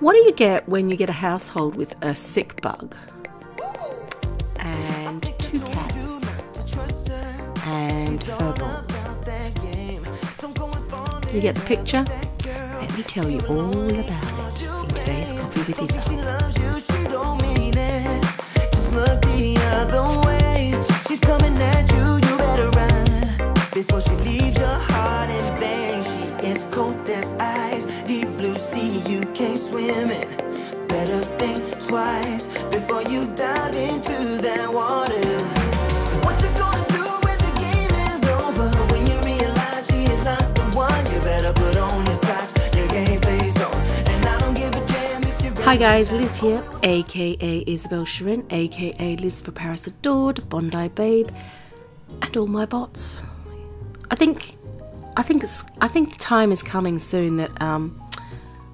What do you get when you get a household with a sick bug? And two cats. And fur balls. You get the picture? Let me tell you all about it in today's Coffee with Isa. Face on, and I don't give a damn if you. Hi guys, Liz here, aka Isabelle Cheren, aka Liz for Paris Adored, Bondi Babe, and all my bots. I think, I think it's, I think the time is coming soon that um,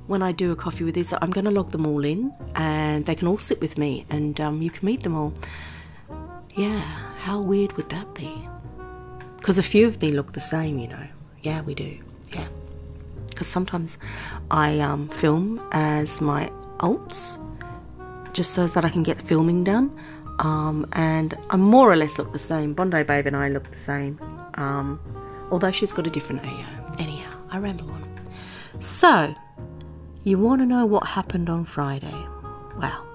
when I do a coffee with this, I'm going to log them all in, and they can all sit with me, and um, you can meet them all. Yeah, how weird would that be? Because a few of me look the same, you know. Yeah, we do. Yeah because sometimes I um, film as my alts just so that I can get filming done. Um, and I more or less look the same. Bondi Babe and I look the same, um, although she's got a different AO. Anyhow, I ramble on. So, you want to know what happened on Friday? Well,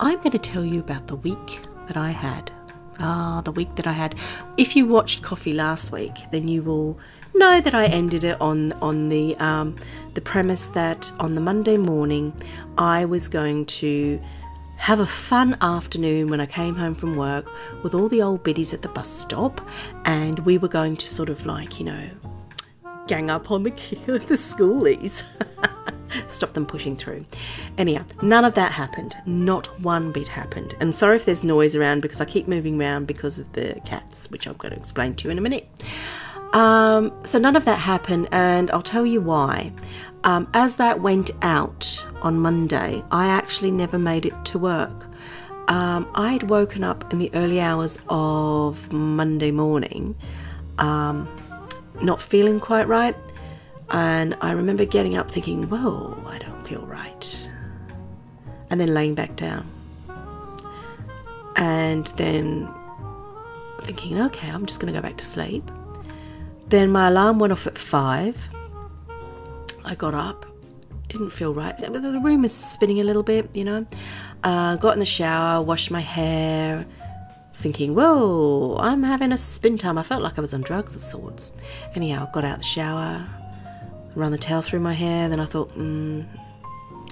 I'm going to tell you about the week that I had. Ah, the week that I had. If you watched Coffee last week, then you will know that I ended it on on the um, the premise that on the Monday morning I was going to have a fun afternoon when I came home from work with all the old biddies at the bus stop, and we were going to sort of like you know gang up on the the schoolies. Stop them pushing through. Anyhow, none of that happened. Not one bit happened. And sorry if there's noise around because I keep moving around because of the cats, which I'm going to explain to you in a minute. Um, so none of that happened, and I'll tell you why. Um, as that went out on Monday, I actually never made it to work. Um, I had woken up in the early hours of Monday morning, um, not feeling quite right, and I remember getting up thinking, "Whoa, I don't feel right," and then laying back down, and then thinking, "Okay, I'm just going to go back to sleep." Then my alarm went off at five. I got up, didn't feel right. The room was spinning a little bit, you know. Uh, got in the shower, washed my hair, thinking, whoa, I'm having a spin time. I felt like I was on drugs of sorts. Anyhow, got out the shower, run the towel through my hair. Then I thought, hmm,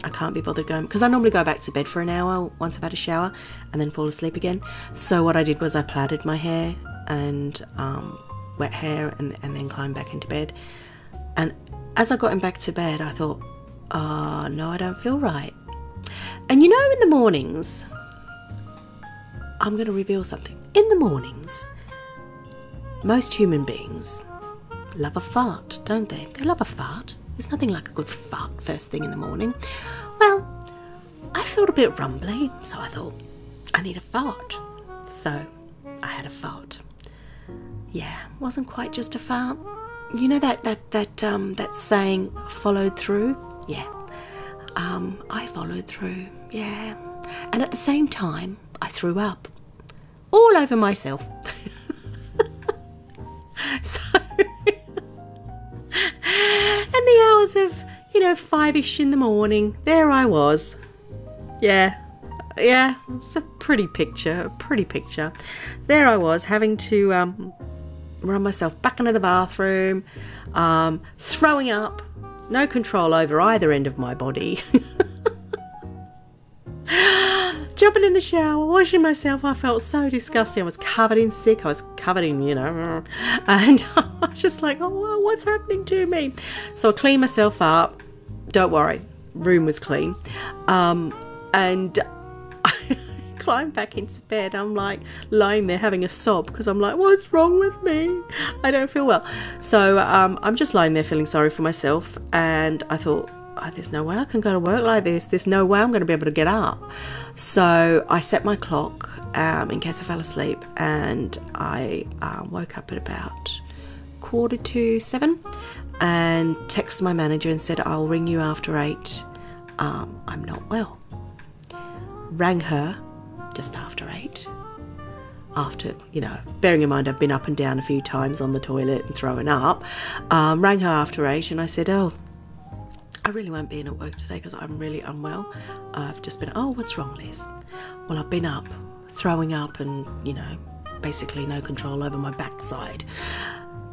I can't be bothered going because I normally go back to bed for an hour once I've had a shower and then fall asleep again. So what I did was I plaited my hair and um, wet hair and, and then climbed back into bed. And as I got him back to bed, I thought, oh, no, I don't feel right. And you know, in the mornings, I'm going to reveal something. In the mornings, most human beings love a fart, don't they? They love a fart. There's nothing like a good fart first thing in the morning. Well, I felt a bit rumbly, so I thought, I need a fart. So I had a fart. Yeah, wasn't quite just a fart. You know that that that um that saying followed through? Yeah. Um I followed through. Yeah. And at the same time, I threw up all over myself. know, five-ish in the morning, there I was. Yeah, yeah, it's a pretty picture, a pretty picture. There I was having to um, run myself back into the bathroom, um, throwing up, no control over either end of my body. Jumping in the shower, washing myself, I felt so disgusting. I was covered in sick, I was covered in, you know, and I was just like, oh, what's happening to me? So I cleaned myself up. Don't worry, room was clean. Um, and I climbed back into bed. I'm like lying there having a sob because I'm like, what's wrong with me? I don't feel well. So um, I'm just lying there feeling sorry for myself. And I thought, oh, there's no way I can go to work like this. There's no way I'm going to be able to get up. So I set my clock um, in case I fell asleep and I uh, woke up at about quarter to seven and texted my manager and said, I'll ring you after eight um, I'm not well. Rang her just after eight. After, you know, bearing in mind I've been up and down a few times on the toilet and throwing up, um, rang her after eight and I said, Oh, I really won't be in at work today because I'm really unwell. I've just been, oh, what's wrong, Liz? Well, I've been up, throwing up, and, you know, basically no control over my backside.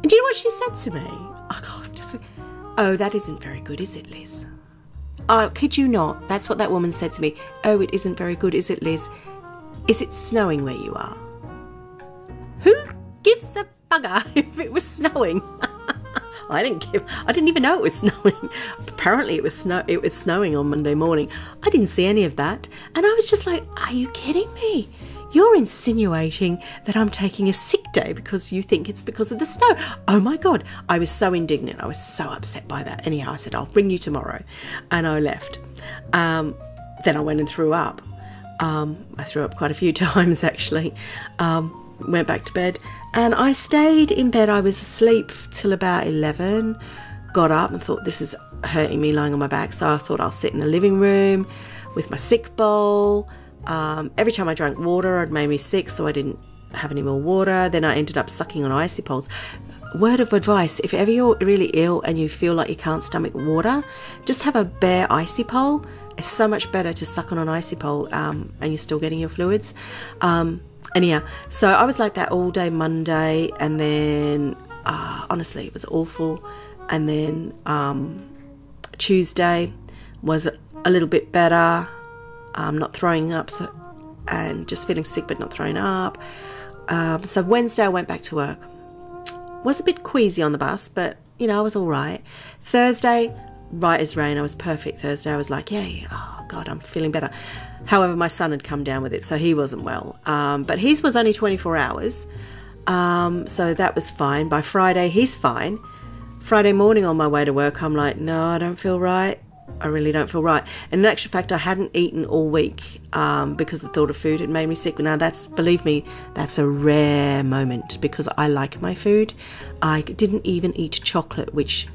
And do you know what she said to me? Oh, God, just, oh, that isn't very good, is it, Liz? Oh, kid you not? That's what that woman said to me. Oh, it isn't very good, is it, Liz? Is it snowing where you are? Who gives a bugger if it was snowing? I didn't give. I didn't even know it was snowing. Apparently, it was snow. It was snowing on Monday morning. I didn't see any of that, and I was just like, "Are you kidding me? You're insinuating that I'm taking a sick day because you think it's because of the snow. Oh my God. I was so indignant. I was so upset by that. Anyhow, I said, I'll bring you tomorrow. And I left. Um, then I went and threw up. Um, I threw up quite a few times actually. Um, went back to bed and I stayed in bed. I was asleep till about 11. Got up and thought, this is hurting me lying on my back. So I thought I'll sit in the living room with my sick bowl um, every time I drank water, it made me sick, so I didn't have any more water. Then I ended up sucking on icy poles. Word of advice if ever you're really ill and you feel like you can't stomach water, just have a bare icy pole. It's so much better to suck on an icy pole um, and you're still getting your fluids. Um, anyhow, so I was like that all day Monday, and then uh, honestly, it was awful. And then um, Tuesday was a little bit better um, not throwing up, so, and just feeling sick but not throwing up. Um, so Wednesday I went back to work. Was a bit queasy on the bus, but you know I was all right. Thursday, right as rain, I was perfect. Thursday I was like, yay, oh god, I'm feeling better. However, my son had come down with it, so he wasn't well. Um, but his was only 24 hours, um, so that was fine. By Friday, he's fine. Friday morning on my way to work, I'm like, no, I don't feel right. I really don't feel right. And in actual fact, I hadn't eaten all week um, because the thought of food had made me sick. Now, that's, believe me, that's a rare moment because I like my food. I didn't even eat chocolate, which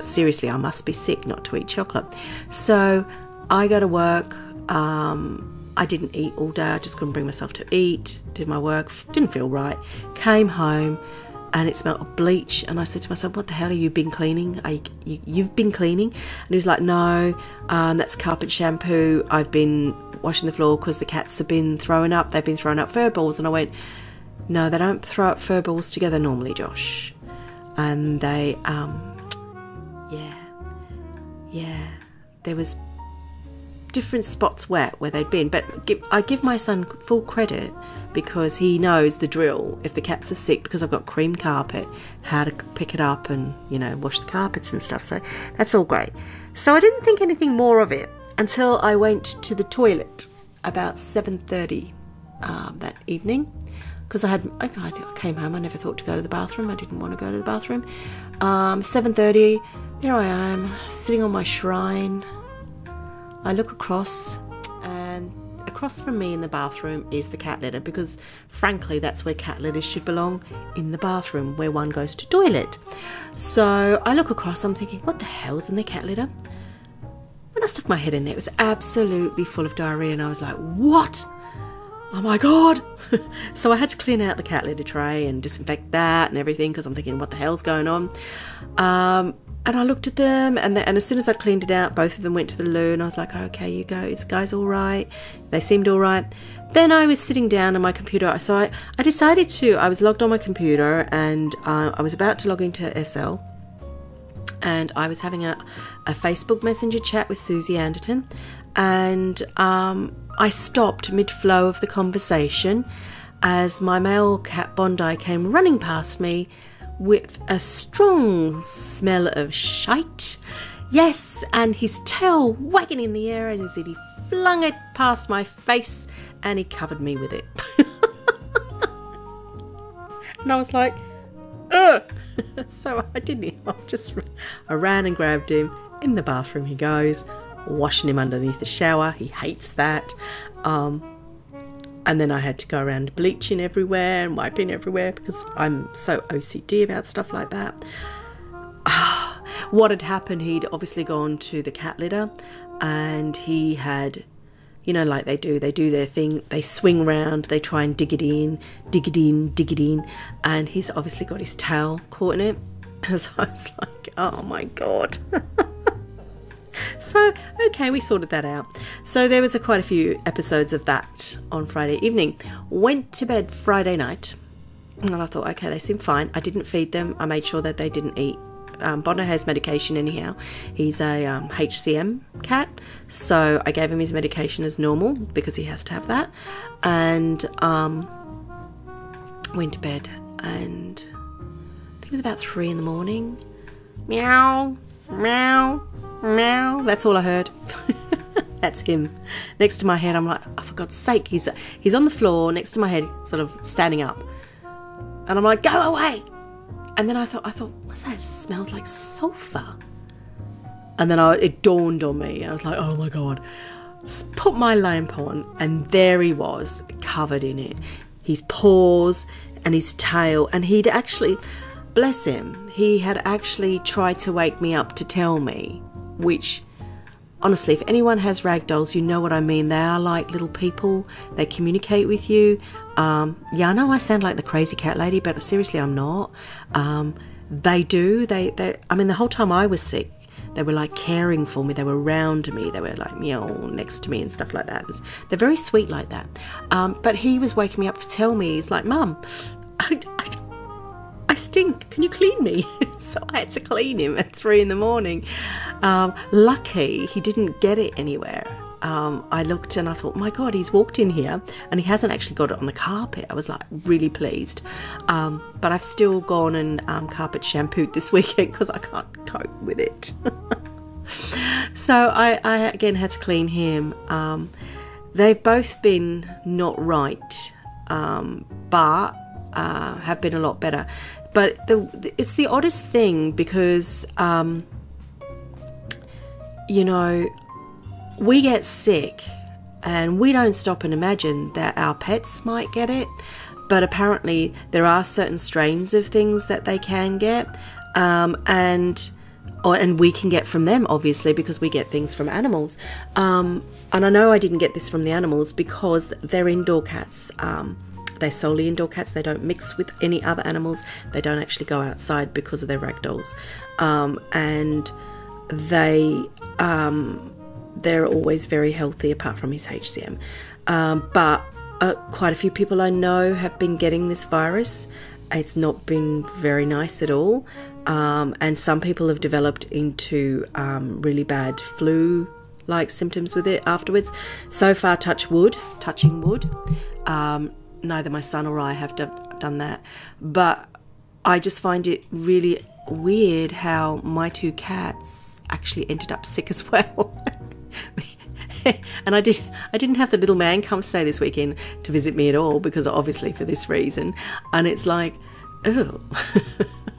seriously, I must be sick not to eat chocolate. So I go to work. Um, I didn't eat all day. I just couldn't bring myself to eat. Did my work, didn't feel right. Came home and it smelled of bleach. And I said to myself, "What the hell have you been cleaning? You, you, have been cleaning?" And he was like, "No, um, that's carpet shampoo. I've been washing the floor because the cats have been throwing up. They've been throwing up fur balls." And I went, "No, they don't throw up fur balls together normally, Josh." And they, um, yeah, yeah, there was different spots wet where they'd been. But give, I give my son full credit because he knows the drill. If the cats are sick, because I've got cream carpet, how to pick it up and you know wash the carpets and stuff. So that's all great. So I didn't think anything more of it until I went to the toilet about 7:30 um, that evening because I had I, came home. I never thought to go to the bathroom. I didn't want to go to the bathroom. Um, 7:30. There I am, sitting on my shrine I look across, and across from me in the bathroom is the cat litter because, frankly, that's where cat litter should belong in the bathroom where one goes to toilet. So I look across, I'm thinking, what the hell's in the cat litter? When I stuck my head in there, it was absolutely full of diarrhea, and I was like, what? Oh my god! so I had to clean out the cat litter tray and disinfect that and everything because I'm thinking, what the hell's going on? Um, and I looked at them, and, and as soon as I cleaned it out, both of them went to the loo, and I was like, okay, you go, is guys all right? They seemed all right. Then I was sitting down on my computer, so I, I decided to, I was logged on my computer, and uh, I was about to log into SL, and I was having a, a Facebook Messenger chat with Susie Anderton, and um, I stopped mid flow of the conversation as my male cat Bondi came running past me with a strong smell of shite. Yes, and his tail wagging in the air, and as he flung it past my face, and he covered me with it. and I was like, ugh. so I didn't. I just I ran and grabbed him. In the bathroom he goes, washing him underneath the shower. He hates that. Um, and then I had to go around bleaching everywhere and wiping everywhere because I'm so OCD about stuff like that. what had happened, he'd obviously gone to the cat litter and he had you know, like they do, they do their thing, they swing round, they try and dig it in, dig it in, dig it in, and he's obviously got his tail caught in it. As I was like, oh my god. so, okay, we sorted that out. So, there was a, quite a few episodes of that on Friday evening. Went to bed Friday night, and I thought, okay, they seem fine. I didn't feed them, I made sure that they didn't eat um, has medication anyhow. He's a um, HCM cat, so I gave him his medication as normal because he has to have that, and um, went to bed. And I think it was about three in the morning. Meow, meow, meow. That's all I heard. That's him next to my head. I'm like, oh, for God's sake, he's he's on the floor next to my head, sort of standing up, and I'm like, go away, and then I thought, I thought, what's that? It smells like sulfur. And then I, it dawned on me, and I was like, oh my god. Put my lamp on, and there he was, covered in it. His paws and his tail, and he'd actually, bless him, he had actually tried to wake me up to tell me, which honestly, if anyone has rag dolls, you know what I mean. They are like little people. They communicate with you. Um, yeah, I know I sound like the crazy cat lady, but seriously, I'm not. Um, they do. They, they. I mean, the whole time I was sick, they were like caring for me. They were around me. They were like meow next to me and stuff like that. They're very sweet like that. Um, but he was waking me up to tell me, he's like, Mum, I, I, I stink. Can you clean me? so I had to clean him at three in the morning. Um, lucky he didn't get it anywhere. Um, I looked and I thought, my God, he's walked in here and he hasn't actually got it on the carpet. I was like really pleased. Um, but I've still gone and um, carpet shampooed this weekend because I can't cope with it. so I, I, again had to clean him. Um, they've both been not right, um, but uh, have been a lot better. But the, it's the oddest thing because, um, you know, we get sick and we don't stop and imagine that our pets might get it. But apparently, there are certain strains of things that they can get, um, and or, and we can get from them, obviously, because we get things from animals. Um, and I know I didn't get this from the animals because they're indoor cats. Um, they're solely indoor cats. They don't mix with any other animals. They don't actually go outside because of their ragdolls. Um, and they um, they're always very healthy apart from his HCM. Um, but uh, quite a few people I know have been getting this virus. It's not been very nice at all. Um, and some people have developed into um, really bad flu like symptoms with it afterwards. So far, touch wood, touching wood. Um, neither my son or I have done that. But I just find it really weird how my two cats actually ended up sick as well. and I did I didn't have the little man come stay this weekend to visit me at all because obviously for this reason. And it's like, oh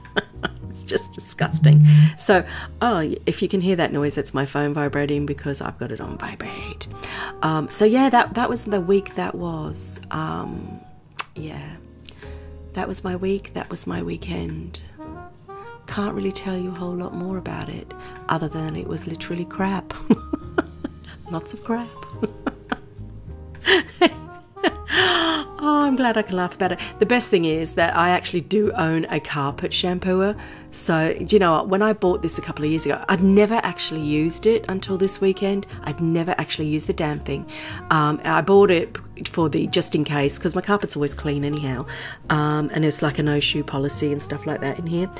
it's just disgusting. So, oh, if you can hear that noise, that's my phone vibrating because I've got it on vibrate. Um, so yeah, that that was the week that was. Um, yeah, that was my week. That was my weekend. Can't really tell you a whole lot more about it, other than it was literally crap. Lots of crap. I'm glad I can laugh about it. The best thing is that I actually do own a carpet shampooer. So, you know? When I bought this a couple of years ago, I'd never actually used it until this weekend. I'd never actually used the damn thing. Um, I bought it for the just in case because my carpet's always clean anyhow. Um, and it's like a no shoe policy and stuff like that in here.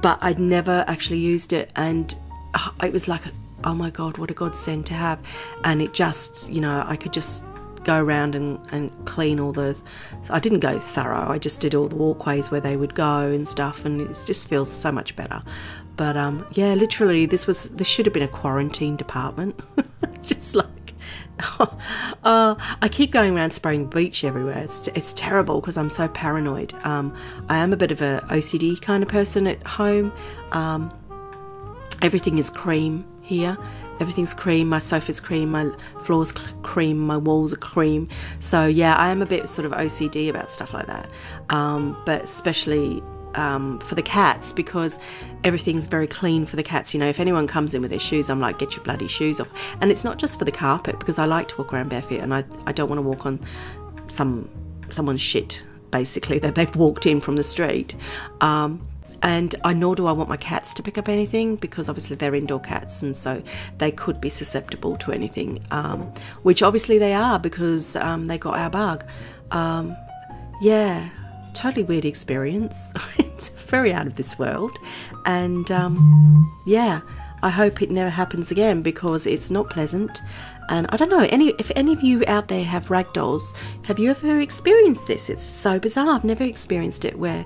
But I'd never actually used it. And uh, it was like oh my God, what a godsend to have. And it just, you know, I could just go around and, and clean all those. I didn't go thorough, I just did all the walkways where they would go and stuff, and it just feels so much better. But um, yeah, literally, this was this should have been a quarantine department. it's just like. Oh, uh, I keep going around spraying bleach everywhere. It's, it's terrible because I'm so paranoid. Um, I am a bit of a OCD kind of person at home. Um, everything is cream here. Everything's cream, my sofa's cream, my floor's cream, my walls are cream. So, yeah, I am a bit sort of OCD about stuff like that. Um, but especially um, for the cats because everything's very clean for the cats. You know, if anyone comes in with their shoes, I'm like, get your bloody shoes off. And it's not just for the carpet because I like to walk around barefoot and I, I don't want to walk on some someone's shit basically that they've walked in from the street. Um, and I nor do I want my cats to pick up anything because obviously they're indoor cats and so they could be susceptible to anything, um, which obviously they are because um, they got our bug. Um, yeah, totally weird experience. it's very out of this world, and um, yeah, I hope it never happens again because it's not pleasant. And I don't know any if any of you out there have ragdolls. Have you ever experienced this? It's so bizarre. I've never experienced it where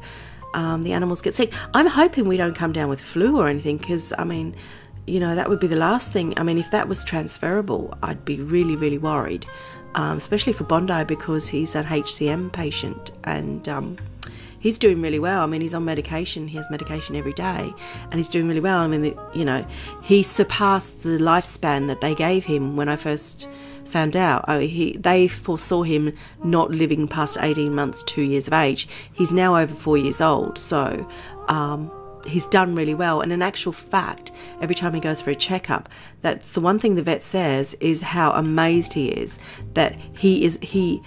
um, the animals get sick. I'm hoping we don't come down with flu or anything because I mean, you know, that would be the last thing. I mean, if that was transferable, I'd be really, really worried, um, especially for Bondi because he's an HCM patient and. Um, he's doing really well. I mean, he's on medication. He has medication every day, and he's doing really well. I mean, you know, he surpassed the lifespan that they gave him when I first found out. Mean, he, they foresaw him not living past 18 months, two years of age. He's now over four years old, so um, he's done really well. And in actual fact, every time he goes for a checkup, that's the one thing the vet says is how amazed he is that he is he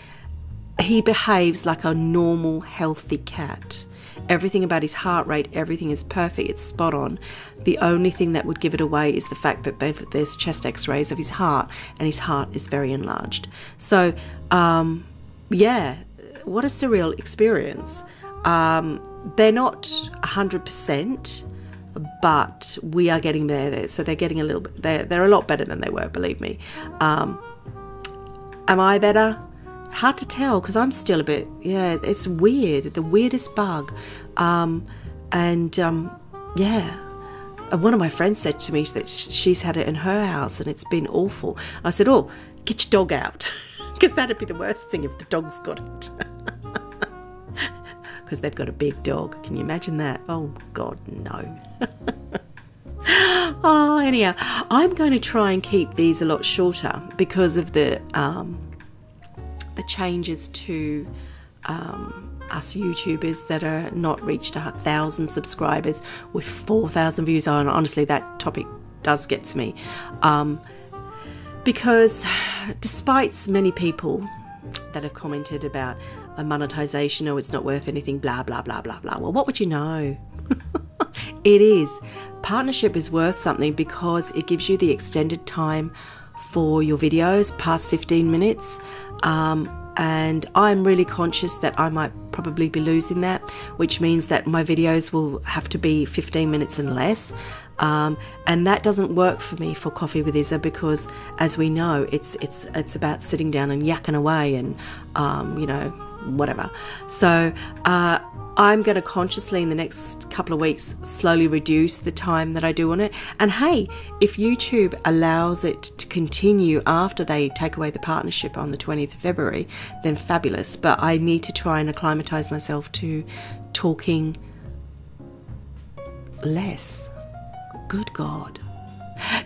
he behaves like a normal, healthy cat. Everything about his heart rate, everything is perfect, it's spot on. The only thing that would give it away is the fact that there's chest x rays of his heart, and his heart is very enlarged. So, um, yeah, what a surreal experience. Um, they're not 100%, but we are getting there. So they're getting a little bit, they're, they're a lot better than they were, believe me. Um, am I better? Hard to tell because I'm still a bit, yeah, it's weird, the weirdest bug. Um, and um, yeah, one of my friends said to me that she's had it in her house and it's been awful. I said, Oh, get your dog out because that'd be the worst thing if the dog's got it. Because they've got a big dog. Can you imagine that? Oh, God, no. oh, anyhow, I'm going to try and keep these a lot shorter because of the um, the changes to um, us YouTubers that are not reached a thousand subscribers with 4,000 views on. Honestly, that topic does get to me. Um, because despite many people that have commented about a monetization, oh, it's not worth anything, blah, blah, blah, blah, blah. Well, what would you know? it is. Partnership is worth something because it gives you the extended time for your videos past 15 minutes. Um, and I'm really conscious that I might probably be losing that, which means that my videos will have to be 15 minutes and less. Um, and that doesn't work for me for Coffee with Isa because, as we know, it's it's it's about sitting down and yakking away and um, you know whatever. So uh, I'm going to consciously in the next couple of weeks slowly reduce the time that I do on it. And hey, if YouTube allows it to continue after they take away the partnership on the 20th of February, then fabulous. But I need to try and acclimatize myself to talking less. Good God.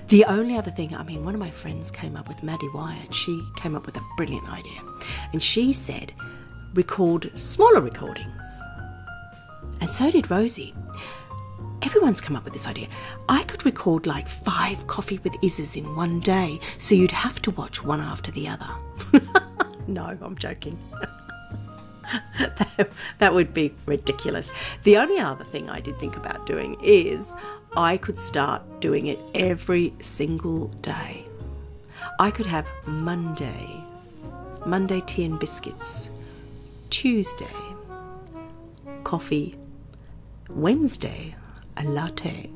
The only other thing, I mean, one of my friends came up with Maddie Wyatt. She came up with a brilliant idea. And she said, record smaller recordings and so did Rosie. Everyone's come up with this idea. I could record like five Coffee with Isas in one day, so you'd have to watch one after the other. no, I'm joking. that, that would be ridiculous. The only other thing I did think about doing is I could start doing it every single day. I could have Monday, Monday tea and biscuits, Tuesday, coffee Wednesday, a latte.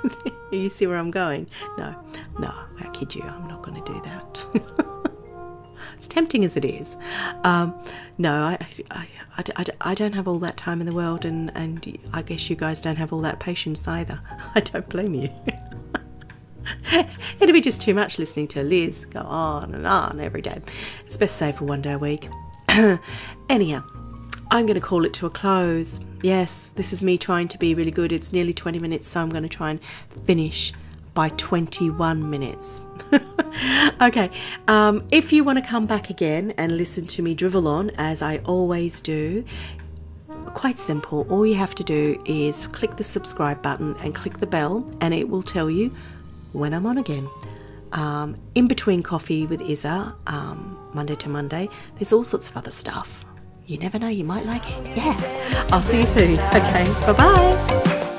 you see where I'm going? No, no, I kid you, I'm not going to do that. as tempting as it is. Um, no, I, I, I, I, don't have all that time in the world, and, and I guess you guys don't have all that patience either. I don't blame you. It'd be just too much listening to Liz go on and on every day. It's best saved for one day a week. Anyhow, I'm going to call it to a close yes, this is me trying to be really good. It's nearly 20 minutes, so I'm going to try and finish by 21 minutes. okay, um, if you want to come back again and listen to me drivel on as I always do, quite simple. All you have to do is click the subscribe button and click the bell, and it will tell you when I'm on again. Um, in between coffee with Isa, um, Monday to Monday, there's all sorts of other stuff. You never know, you might like it. Yeah. I'll see you soon. Okay, bye bye.